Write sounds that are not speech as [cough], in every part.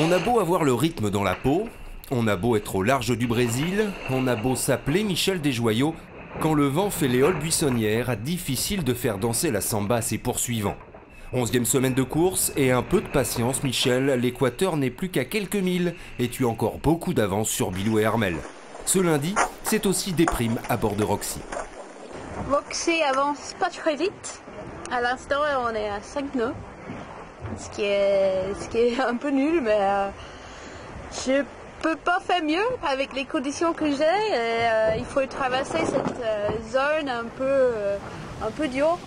On a beau avoir le rythme dans la peau, on a beau être au large du Brésil, on a beau s'appeler Michel Desjoyaux, quand le vent fait les halles buissonnières, difficile de faire danser la samba à ses poursuivants. Onzième semaine de course et un peu de patience, Michel, l'équateur n'est plus qu'à quelques milles et tu as encore beaucoup d'avance sur Bilou et Hermel. Ce lundi, c'est aussi des primes à bord de Roxy. Roxy avance pas très vite. À l'instant, on est à 5 nœuds, ce qui est, un peu nul, mais euh, je peux pas faire mieux avec les conditions que j'ai. Euh, il faut traverser cette euh, zone un peu, euh, un peu dure.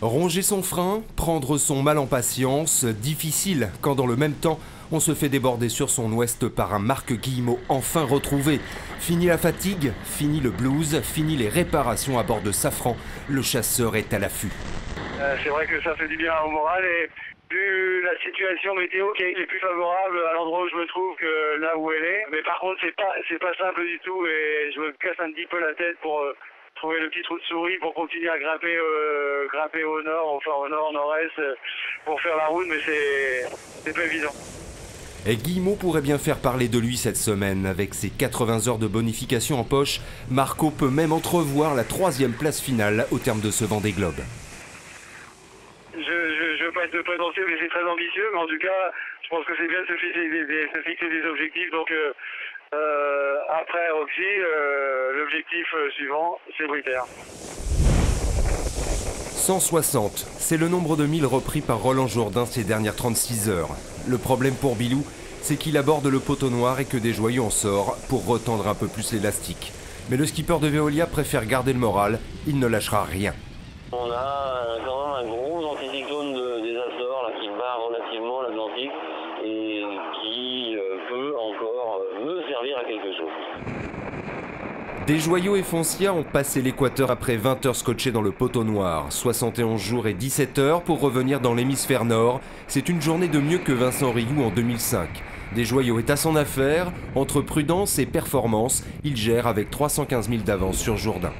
Ronger son frein, prendre son mal en patience, difficile quand dans le même temps on se fait déborder sur son ouest par un Marc Guillemot enfin retrouvé. Fini la fatigue, fini le blues, fini les réparations à bord de Safran, le chasseur est à l'affût. Euh, c'est vrai que ça fait du bien au moral et vu la situation météo qui est plus favorable à l'endroit où je me trouve que là où elle est. Mais par contre c'est pas c'est pas simple du tout et je me casse un petit peu la tête pour euh, trouver le petit trou de souris pour continuer à grimper euh, grimper au nord, enfin au nord, nord-est pour faire la route mais c'est c'est pas évident. Et Guillemot pourrait bien faire parler de lui cette semaine. Avec ses 80 heures de bonification en poche, Marco peut même entrevoir la troisième place finale au terme de ce Vendée Globe. Je, je, je veux pas être prétentieux, mais c'est très ambitieux. Mais en tout cas, je pense que c'est bien de se fixer des, des- se fixer des objectifs. Donc, euh, euh, après Roxy, euh, l'objectif suivant, c'est Britaire. 160, c'est le nombre de milles repris par Roland Jourdain ces dernières 36 heures. Le problème pour Bilou, c'est qu'il aborde le poteau noir et que des joyaux en sort pour retendre un peu plus l'élastique. Mais le skipper de Veolia préfère garder le moral, il ne lâchera rien. On a quand même un gros anticyclone de- des Açores là, qui bat relativement l'Atlantique et qui euh, peut encore euh, me servir à quelque chose. Des joyaux et Foncia ont passé l'équateur après 20 heures scotchées dans le poteau noir. 71 jours et 17 heures pour revenir dans l'hémisphère nord. C'est une journée de mieux que Vincent Rioux en 2005. Des joyaux est à son affaire. Entre prudence et performance, il gère avec 315 000 d'avance sur Jourdain.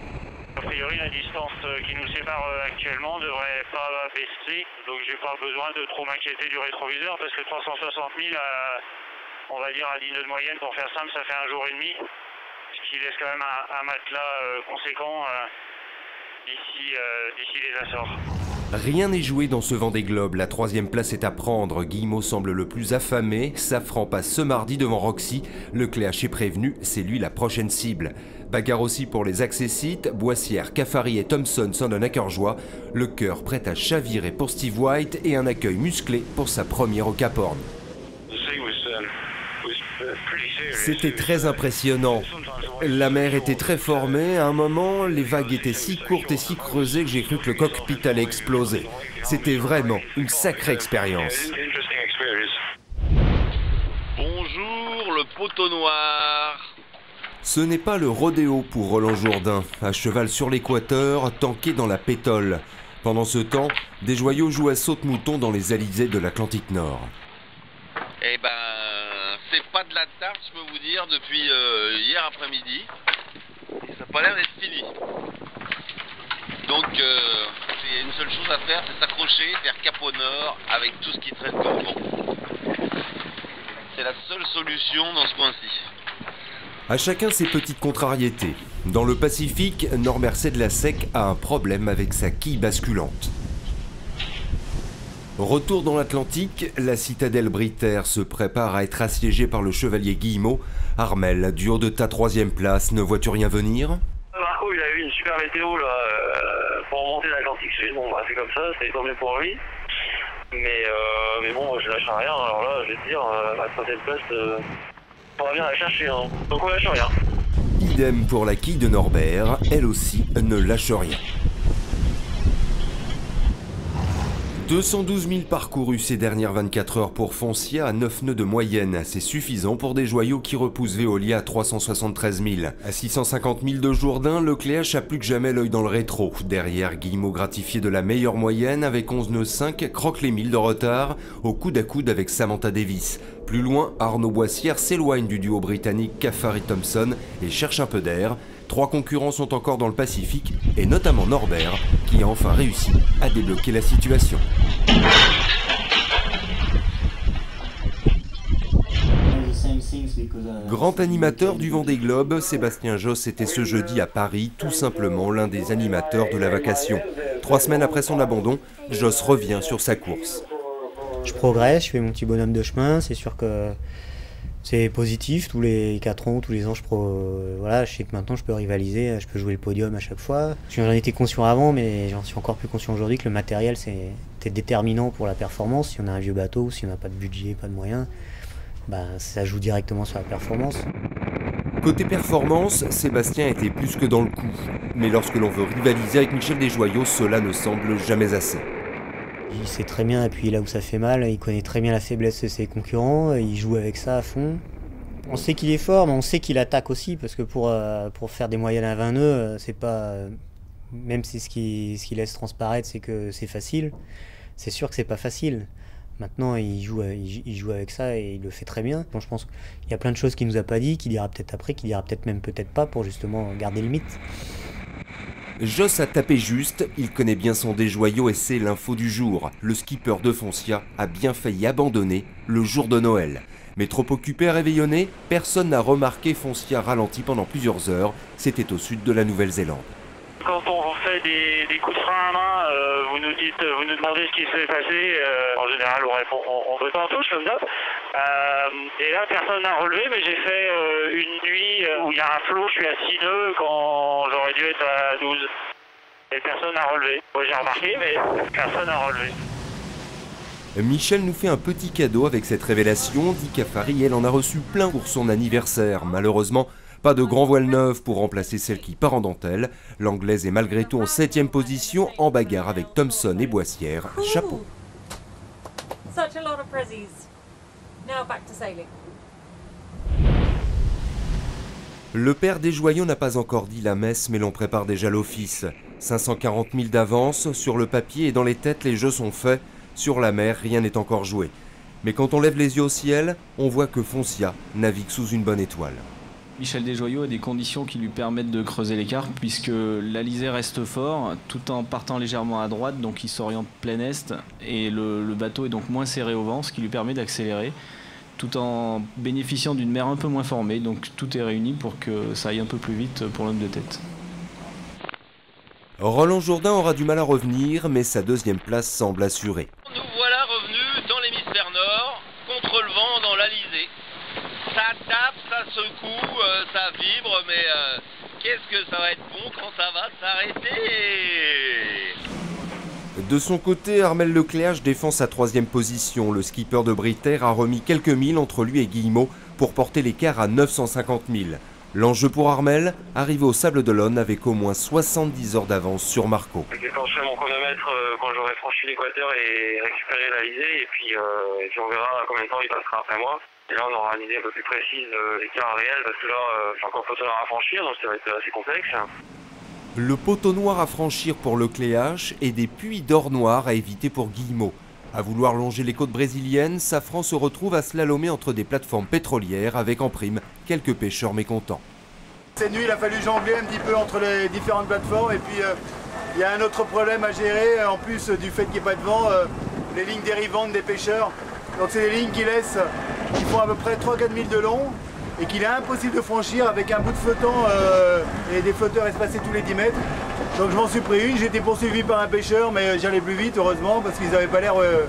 A priori, la distance euh, qui nous sépare euh, actuellement devrait pas baisser, donc j'ai pas besoin de trop m'inquiéter du rétroviseur parce que 360 000, à, on va dire à 10 nœuds de moyenne, pour faire simple, ça fait un jour et demi, ce qui laisse quand même un, un matelas euh, conséquent euh, euh, d'ici les Açores. Rien n'est joué dans ce Vendée Globe. La troisième place est à prendre. Guillemot semble le plus affamé. Safran passe ce mardi devant Roxy. Lecléache est prévenu, c'est lui la prochaine cible. Bagarre aussi pour les accessites. Boissière, Cafari et Thompson s'en donnent à cœur joie. Le cœur prêt à chavirer pour Steve White et un accueil musclé pour sa première au Cap Horn. C'était très impressionnant. La mer était très formée. À un moment, les vagues étaient si courtes et si creusées que j'ai cru que le cockpit allait exploser. C'était vraiment une sacrée expérience. Bonjour le poteau noir. Ce n'est pas le rodéo pour Roland Jourdain, à cheval sur l'équateur, tanké dans la pétole. Pendant ce temps, des joyaux jouent à saute-mouton dans les alizés de l'Atlantique Nord. Eh ben, pas de la tarte, je peux vous dire, depuis euh, hier après-midi. Ça n'a pas l'air d'être fini. Donc, euh, il y a une seule chose à faire, c'est s'accrocher, faire cap au nord avec tout ce qui traîne comme. C'est la seule solution dans ce coin-ci. À chacun ses petites contrariétés. Dans le Pacifique, Norbert Sec a un problème avec sa quille basculante. Retour dans l'Atlantique, la citadelle britaire se prépare à être assiégée par le chevalier Guillemot. Armel, du haut de ta troisième place, ne vois-tu rien venir? Marco, il a eu une super météo là, euh, pour remonter l'Atlantique Sud. Bon, bah, c'est comme ça, c'est mieux pour lui. Mais, euh, mais bon, je lâche rien. Alors là, je vais te dire, euh, la troisième place, euh, on va bien la chercher. Hein. Donc on lâche rien. Idem pour la quille de Norbert, elle aussi ne lâche rien. 212 000 parcourus ces dernières 24 heures pour Foncia à 9 nœuds de moyenne. C'est suffisant pour des joyaux qui repoussent Veolia à 373 000. À 650 000 de Jourdain, Lecléache a plus que jamais l'œil dans le rétro. Derrière, Guillemot gratifié de la meilleure moyenne avec 11 nœuds 5 croque les 1000 de retard au coude à coude avec Samantha Davis. Plus loin, Arnaud Boissière s'éloigne du duo britannique Cafari Thompson et cherche un peu d'air. Trois concurrents sont encore dans le Pacifique, et notamment Norbert, qui a enfin réussi à débloquer la situation. Grand animateur du Vendée Globe, Sébastien Josse était ce jeudi à Paris, tout simplement l'un des animateurs de la vacation. Trois semaines après son abandon, Joss revient sur sa course. Je progresse, je fais mon petit bonhomme de chemin, c'est sûr que c'est positif, tous les 4 ans, tous les ans, je, voilà, je sais que maintenant je peux rivaliser, je peux jouer le podium à chaque fois. J'en étais conscient avant, mais j'en suis encore plus conscient aujourd'hui que le matériel c'est déterminant pour la performance. Si on a un vieux bateau, si on n'a pas de budget, pas de moyens, bah, ça joue directement sur la performance. Côté performance, Sébastien était plus que dans le coup. Mais lorsque l'on veut rivaliser avec Michel Desjoyaux, cela ne semble jamais assez. Il sait très bien appuyer là où ça fait mal, il connaît très bien la faiblesse de ses concurrents, il joue avec ça à fond. On sait qu'il est fort, mais on sait qu'il attaque aussi, parce que pour, euh, pour faire des moyennes à 20 nœuds, euh, c'est pas. Même si ce qui, ce qui laisse transparaître, c'est que c'est facile, c'est sûr que c'est pas facile. Maintenant, il joue, il joue avec ça et il le fait très bien. je pense qu'il y a plein de choses qu'il nous a pas dit, qu'il dira peut-être après, qu'il dira peut-être même peut-être pas pour justement garder le mythe. Joss a tapé juste, il connaît bien son déjoyau et c'est l'info du jour. Le skipper de Foncia a bien failli abandonner le jour de Noël. Mais trop occupé à réveillonner, personne n'a remarqué Foncia ralenti pendant plusieurs heures. C'était au sud de la Nouvelle-Zélande. Quand on fait des, coups de frein à main, euh, vous nous dites, vous nous demandez ce qui s'est passé. Euh, en général, on répond, on, on en touche comme ça. Euh, et là, personne n'a relevé, mais j'ai fait une nuit où il y a un flot, je suis à 6 nœuds quand j'aurais dû être à 12. Et personne n'a relevé. Moi, j'ai remarqué, mais personne n'a relevé. Michel nous fait un petit cadeau avec cette révélation, dit qu'Afari, elle en a reçu plein pour son anniversaire. Malheureusement, pas de grand voile neuf pour remplacer celle qui part en dentelle. L'anglaise est malgré tout en 7 position en bagarre avec Thompson et Boissière. Chapeau. Le père des joyaux n'a pas encore dit la messe, mais l'on prépare déjà l'office. 540 000 d'avance, sur le papier et dans les têtes, les jeux sont faits. Sur la mer, rien n'est encore joué. Mais quand on lève les yeux au ciel, on voit que Foncia navigue sous une bonne étoile. Michel Desjoyaux a des conditions qui lui permettent de creuser l'écart puisque l'Alizé reste fort tout en partant légèrement à droite, donc il s'oriente plein est et le, bateau est donc moins serré au vent, ce qui lui permet d'accélérer tout en bénéficiant d'une mer un peu moins formée. Donc tout est réuni pour que ça aille un peu plus vite pour l'homme de tête. Roland Jourdain aura du mal à revenir, mais sa deuxième place semble assurée. Nous voilà revenus dans l'hémisphère nord, contre le vent dans l'Alizé ça tape, ça euh, ça vibre, mais euh, qu'est-ce que ça va être bon quand ça va s'arrêter? De son côté, Armel Lecléache défend sa troisième position. Le skipper de Britair a remis quelques milles entre lui et Guillemot pour porter l'écart à 950 000. L'enjeu pour Armel, arriver au Sable d'Olonne avec au moins 70 heures d'avance sur Marco. J'ai penché mon chronomètre euh, quand j'aurai franchi l'équateur et récupéré la visée, et puis, et puis on verra combien de temps il passera après moi. Et là, on aura une idée un peu plus précise de l'écart réel, parce que là, euh, j'ai encore poteau noir à franchir, donc ça va être assez complexe. Le poteau noir à franchir pour le Cléache et des puits d'or noir à éviter pour Guillemot. À vouloir longer les côtes brésiliennes, Safran se retrouve à slalomer entre des plateformes pétrolières avec en prime quelques pêcheurs mécontents. Cette nuit, il a fallu jongler un petit peu entre les différentes plateformes et puis euh, il y a un autre problème à gérer en plus du fait qu'il n'y ait pas de vent, euh, les lignes dérivantes des pêcheurs. Donc c'est des lignes qui laissent qui font à peu près 3-4 000 de long et qu'il est impossible de franchir avec un bout de flottant euh, et des flotteurs espacés tous les 10 mètres. Donc je m'en suis pris une, j'ai été poursuivi par un pêcheur mais j'allais plus vite heureusement parce qu'ils n'avaient pas l'air euh.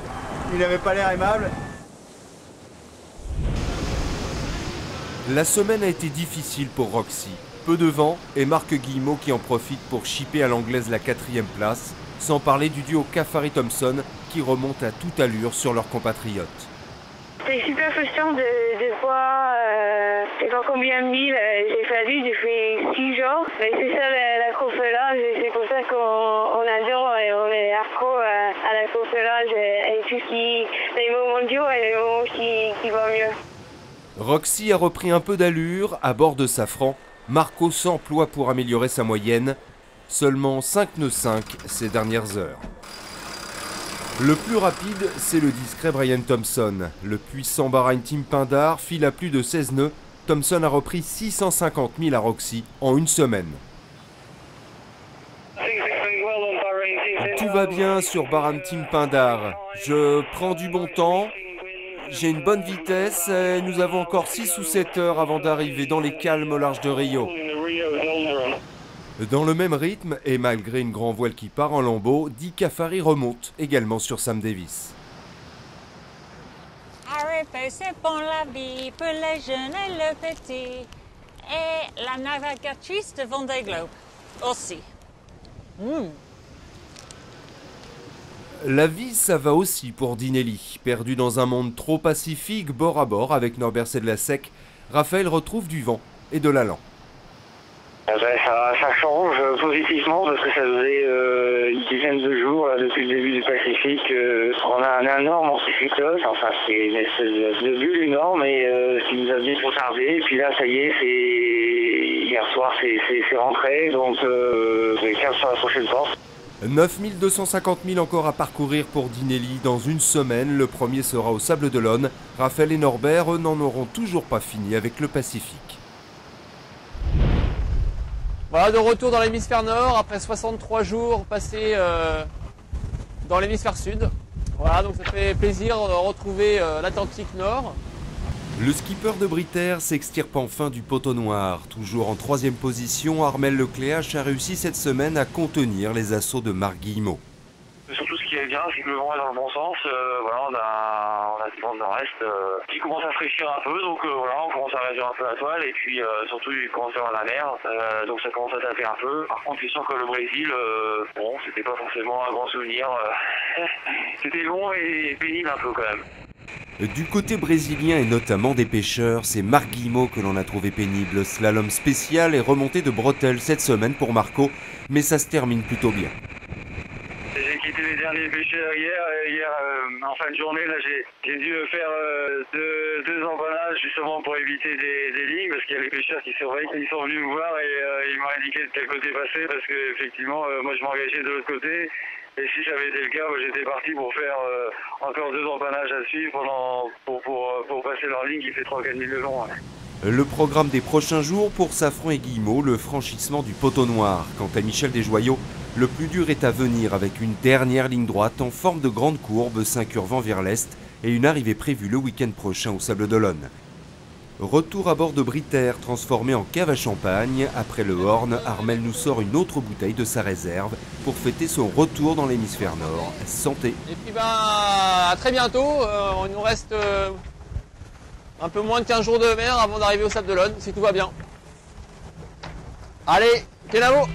La semaine a été difficile pour Roxy. Peu de vent et Marc Guillemot qui en profite pour chipper à l'anglaise la quatrième place, sans parler du duo Cafari-Thompson qui remonte à toute allure sur leurs compatriotes. C'est super frustrant de, de voir euh, combien de milles euh, j'ai fallu depuis six jours. C'est ça la, la c'est pour ça qu'on adore et on est accro à, la course et, tout ce qui, les moments mondiaux et les moments qui, qui vont mieux. Roxy a repris un peu d'allure à bord de Safran. Marco s'emploie pour améliorer sa moyenne. Seulement 5 nœuds 5 ces dernières heures. Le plus rapide, c'est le discret Brian Thompson. Le puissant Bahrain Team Pindar file à plus de 16 nœuds. Thompson a repris 650 000 à Roxy en une semaine. Tout va bien sur Bahrain Team Pindar. Je prends du bon temps. j'ai une bonne vitesse. et Nous avons encore 6 ou 7 heures avant d'arriver dans les calmes au large de Rio. Dans le même rythme, et malgré une grand voile qui part en lambeaux, Dick Cafari remonte également sur Sam Davis. C'est bon la vie pour les jeunes et le petit. Et la navigatrice de Vendée Globe aussi. Hmm. La vie, ça va aussi pour Dinelli. Perdu dans un monde trop pacifique, bord à bord avec Norbert Sedlasek, Raphaël retrouve du vent et de l'allant. Eh ben, ça, change positivement parce que ça faisait euh, une dizaine de jours là, depuis le début du Pacifique. euh, on a un énorme anticyclone, enfin c'est une espèce de, de bulle énorme et euh, qui nous a bien retardé. Et puis là, ça y est, c'est hier soir, c'est rentré, donc euh, c'est 15 sur la prochaine porte. 9250 000 encore à parcourir pour Dinelli dans une semaine. Le premier sera au Sable d'Olonne. Raphaël et Norbert, n'en auront toujours pas fini avec le Pacifique. Voilà, de retour dans l'hémisphère nord après 63 jours passés euh, dans l'hémisphère sud. Voilà, donc ça fait plaisir de retrouver euh, l'Atlantique Nord. Le skipper de Britair s'extirpe enfin du poteau noir. Toujours en troisième position, Armel Lecléache a réussi cette semaine à contenir les assauts de Marc Guillemot. Surtout ce qui est bien, le vent est dans le bon sens. Euh, voilà, on a, on a du vent de nord-est euh, qui commence à fraîchir un peu, donc euh, voilà, on commence à réduire un peu la toile et puis surtout il commence à avoir la mer, donc ça commence à taper un peu. Par contre, c'est sûr que le Brésil, bon, c'était pas forcément un grand souvenir. [laughs] c'était long et pénible un peu quand même. Du côté brésilien et notamment des pêcheurs, c'est Marc Guillemot que l'on a trouvé pénible. Slalom spécial et remontée de bretelles cette semaine pour Marco, mais ça se termine plutôt bien. J'ai pêcheurs hier. et Hier, euh, en fin de journée, là, j'ai dû faire euh, deux, deux emballages justement pour éviter des, lignes parce qu'il y a les pêcheurs qui surveillent. Ils sont venus me voir et euh, ils m'ont indiqué de quel côté passer parce que effectivement, euh, moi, je m'engageais de l'autre côté. Et si j'avais été le cas, j'étais parti pour faire euh, encore deux emballages à suivre pour, euh, passer leur ligne qui fait 3-4 000 de long. Le programme des prochains jours pour Safran et Guillemot, le franchissement du poteau noir. Quant à Michel Desjoyaux, le plus dur est à venir avec une dernière ligne droite en forme de grande courbe s'incurvant vers l'est et une arrivée prévue le week-end prochain au Sable d'Olonne. Retour à bord de Britair transformé en cave à champagne. Après le Horn, Armel nous sort une autre bouteille de sa réserve pour fêter son retour dans l'hémisphère nord. Santé Et puis ben, à très bientôt. Euh, il nous reste euh, un peu moins de 15 jours de mer avant d'arriver au Sable d'Olonne, si tout va bien. Allez, Kenavo